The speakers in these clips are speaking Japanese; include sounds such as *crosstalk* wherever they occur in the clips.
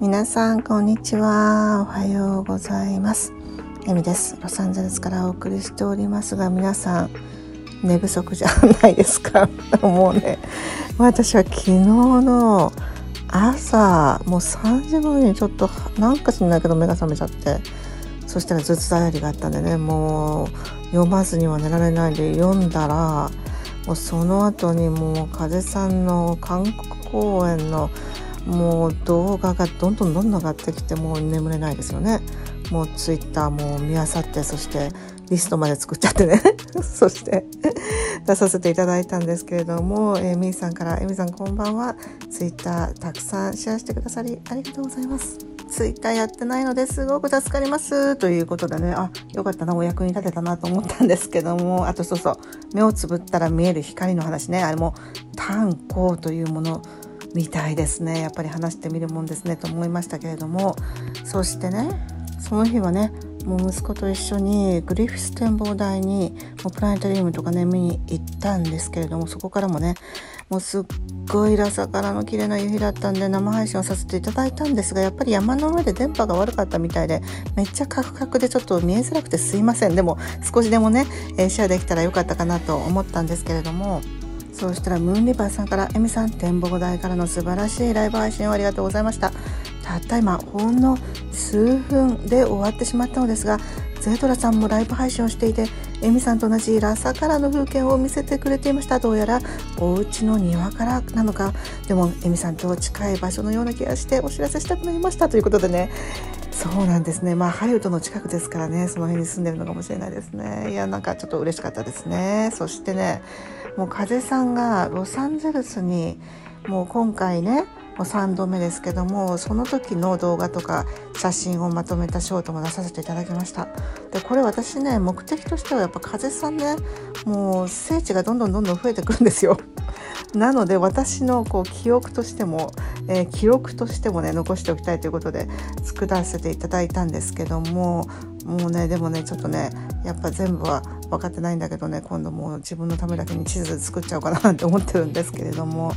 皆さんこんにちは。おはようございます。エミです。ロサンゼルスからお送りしておりますが皆さん寝不足じゃないですか？*laughs* もうね私は昨日の朝もう3時頃にちょっとなんか知んないけど目が覚めちゃってそしたら頭痛だりがあったんでねもう読まずには寝られないで読んだらもうその後にもう風さんの韓国公演のもう動画がどんどんどんどん上がってきてもう眠れないですよね。もうツイッターも見あさってそしてリストまで作っちゃってね。*laughs* そして出させていただいたんですけれども、えー、みーさんから「えみさんこんばんは。ツイッターたくさんシェアしてくださりありがとうございます」ツイッターやってないのですごく助かります。ということでね。あよかったな。お役に立てたなと思ったんですけども。あとそうそう。目をつぶったら見える光の話ね。あれも炭鉱というもの。みたいですね。やっぱり話してみるもんですね。と思いましたけれども。そしてねその日はねもう息子と一緒にグリフィス展望台にもうプラネタリウムとかね見に行ったんですけれどもそこからもねもうすっごい朝からの綺麗な夕日だったんで生配信をさせていただいたんですがやっぱり山の上で電波が悪かったみたいでめっちゃカクカクでちょっと見えづらくてすいません。でも少しでもね、え、シェアできたらよかったかなと思ったんですけれどもそうしたらムーンリバーさんから「エミさん展望台からの素晴らしいライブ配信をありがとうございました」たった今ほんの数分で終わってしまったのですがゼドラさんもライブ配信をしていてエミさんと同じラサからの風景を見せてくれていました。どうやらお家の庭からなのか。でもエミさんと近い場所のような気がしてお知らせしたくなりましたということでね。そうなんですね。まあハリウッドの近くですからねその辺に住んでるのかもしれないですね。いやなんかちょっと嬉しかったですね。そしてねもう風さんがロサンゼルスにもう今回ねもう3度目ですけどもその時の動画とか写真をまとめたショートも出させていただきました。でこれ私ね目的としてはやっぱ風さんねもう聖地がどんどんどんどん増えてくるんですよ。*laughs* なので私のこう記憶としても、えー、記録としてもね残しておきたいということで作らせていただいたんですけどももうねでもねちょっとねやっぱ全部は分かってないんだけどね今度もう自分のためだけに地図作っちゃおうかなって思ってるんですけれども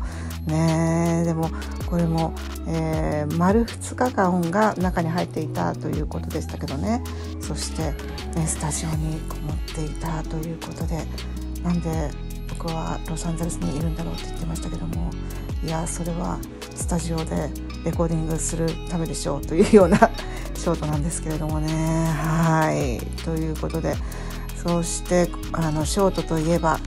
ねでもこれも、えー、丸2日間が中に入っていたということでしたけどね。そして、ね、スタジオにこもっていたということでなんで僕はロサンゼルスにいるんだろうって言ってましたけどもいやそれはスタジオでレコーディングするためでしょうというような *laughs* ショートなんですけれどもね。はい。ということでそしてあのショートといえば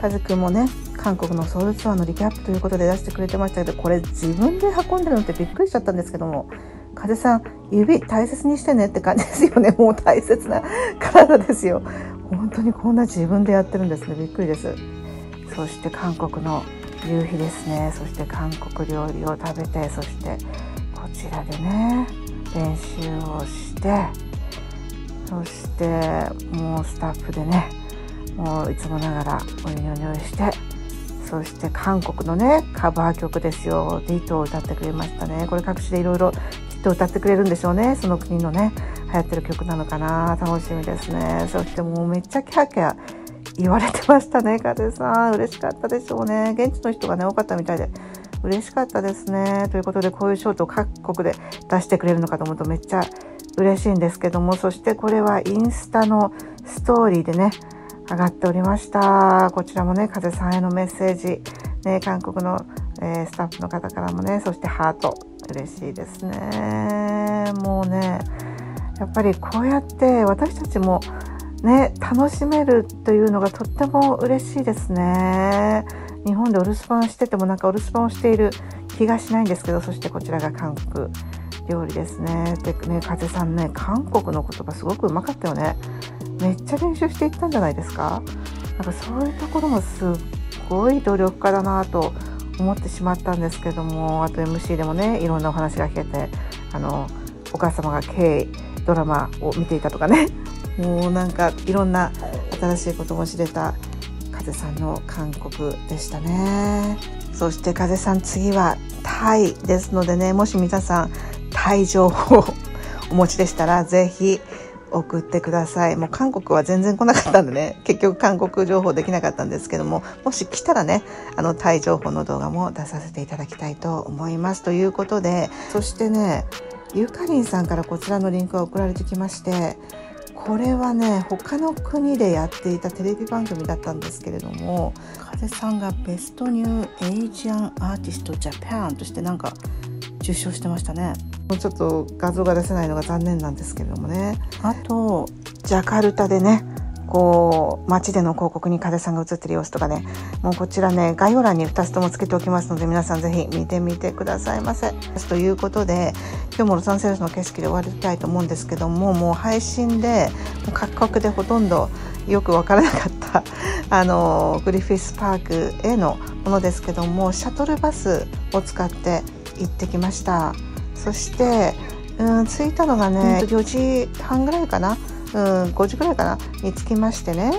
カズくんもね韓国のソウルツアーのリキャップということで出してくれてましたけどこれ自分で運んでるのってびっくりしちゃったんですけども風さん指大切にしてねって感じですよね。*laughs* もう大切な *laughs* 体ですよ。本当にこんな自分でやってるんですね。びっくりです。そして韓国の夕日ですね。そして韓国料理を食べてそしてこちらでね練習をしてそしてもうスタッフでねもういつもながらおにょにょしてそして韓国のねカバー曲ですよ「ディート」を歌ってくれましたね。これ各地でいろいろヒット歌ってくれるんでしょうね。その国のね流行ってる曲なのかな。楽しみですね。そしてもうめっちゃキャーキャー言われてましたね風さん。嬉しかったでしょうね。現地の人がね多かったみたいで。嬉しかったですね。ということでこういうショートを各国で出してくれるのかと思うとめっちゃ嬉しいんですけども。そしてこれはインスタのストーリーでね上がっておりました。こちらもね風さんへのメッセージ、ね、韓国の、えー、スタッフの方からもねそしてハート。嬉しいですね。もうねやっぱりこうやって私たちもね楽しめるというのがとっても嬉しいですね日本でお留守番しててもなんかお留守番をしている気がしないんですけどそしてこちらが韓国料理ですね。でね、風さんね、韓国の言葉すごくうまかったよね。めっちゃ練習していったんじゃないですかなんかそういうところもすっごい努力家だなと思ってしまったんですけども、あと MC でもね、いろんなお話が聞けて、あの、お母様が K ドラマを見ていたとかね、もうなんかいろんな新しいことも知れた風さんの韓国でしたね。そして風さん次はタイですのでね、もし皆さんタイ情報をお持ちでしたら、ぜひ送ってください。もう韓国は全然来なかったんでね、*laughs* 結局韓国情報できなかったんですけども、もし来たらね、あの、タイ情報の動画も出させていただきたいと思います。ということで、そしてね、ゆかりんさんからこちらのリンクが送られてきまして、これはね他の国でやっていたテレビ番組だったんですけれども風さんがベストニューエイジアンアーティストジャパンとしてなんか受賞してましたね。もうちょっと画像が出せないのが残念なんですけれどもね。あとジャカルタでねこう街での広告に風さんが映ってる様子とかね。もうこちらね概要欄に2つともつけておきますので皆さんぜひ見てみてくださいませ。ということで今日もロサンゼルスの景色で終わりたいと思うんですけどももう配信で各国でほとんどよく分からなかった *laughs* あのグリフィスパークへのものですけどもシャトルバスを使って行ってきました。そしてうん着いたのがね4時半ぐらいかな。うん5時ぐらいかなに着きましてね。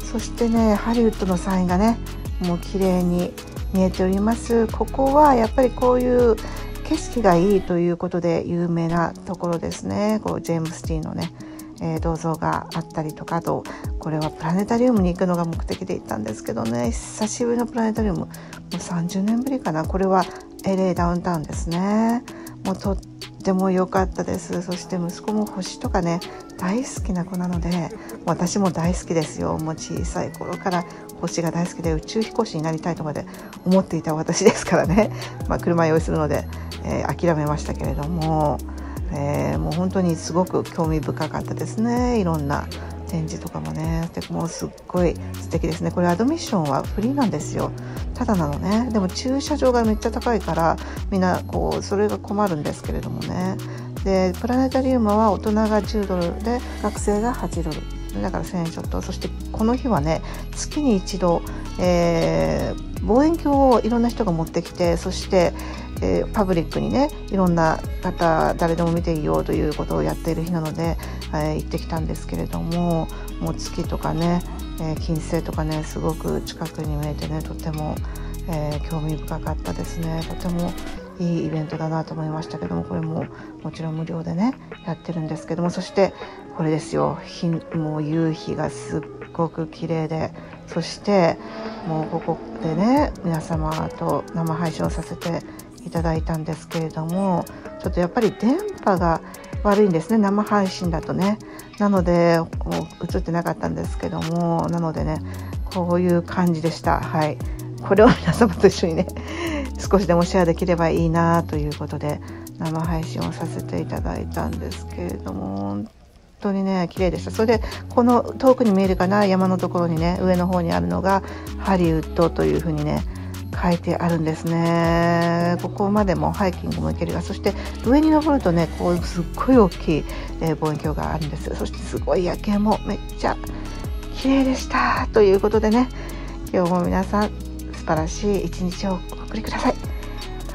そしてねハリウッドのサインがねもう綺麗に見えております。ここはやっぱりこういう景色がいいということで有名なところですね。こうジェームスティーのね、えー、銅像があったりとかあとこれはプラネタリウムに行くのが目的で行ったんですけどね。久しぶりのプラネタリウム。もう30年ぶりかな。これは LA ダウンタウンですね。もうとっても良かったです。そして息子も星とかね大好きな子なので私も大好きですよ。もう小さい頃から星が大好きで宇宙飛行士になりたいとまで思っていた私ですからね、*laughs* まあ、車用意するので、えー、諦めましたけれども、えー、もう本当にすごく興味深かったですね。いろんな展示とかもね。でもうすっごい素敵ですね。これアドミッションはフリーなんですよ。ただなのね。でも駐車場がめっちゃ高いからみんなこうそれが困るんですけれどもね。でプラネタリウムは大人が10ドルで学生が8ドル。だから1000円ちょっと。そしてこの日はね月に一度、えー、望遠鏡をいろんな人が持ってきてそして、えー、パブリックにねいろんな方誰でも見ていいよということをやっている日なので、えー、行ってきたんですけれどももう月とかねえー、金星とかねすごく近くに見えてねとても、えー、興味深かったですね。とてもいいイベントだなと思いましたけどもこれももちろん無料でねやってるんですけどもそしてこれですよ。日もう夕日がすっごく綺麗でそしてもうここでね皆様と生配信をさせていただいたんですけれどもちょっとやっぱり電波が悪いんですね。生配信だとね。なのでもう映ってなかったんですけどもなのでねこういう感じでした。はい。これを皆様と一緒にね少しでもシェアできればいいなということで生配信をさせていただいたんですけれども本当にね綺麗でした。それでこの遠くに見えるかな山のところにね上の方にあるのがハリウッドというふうにね書いてあるんですね。ここまでもハイキングも行けるがそして上に登るとねこうすっごい大きい、え、望遠鏡があるんです。そしてすごい夜景もめっちゃ綺麗でしたということでね今日も皆さん素晴らしい一日をお送りください。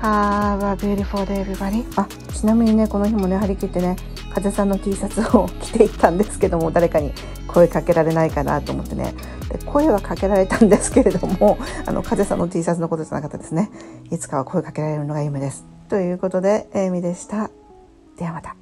Have a beautiful day everybody. あちなみにねこの日もね張り切ってね風さんの T シャツを *laughs* 着ていったんですけども誰かに声かけられないかなと思ってね。で声はかけられたんですけれども *laughs* あの風さんの T シャツのことじゃなかったですね。いつかは声かけられるのが夢です。ということでエイミでした。ではまた。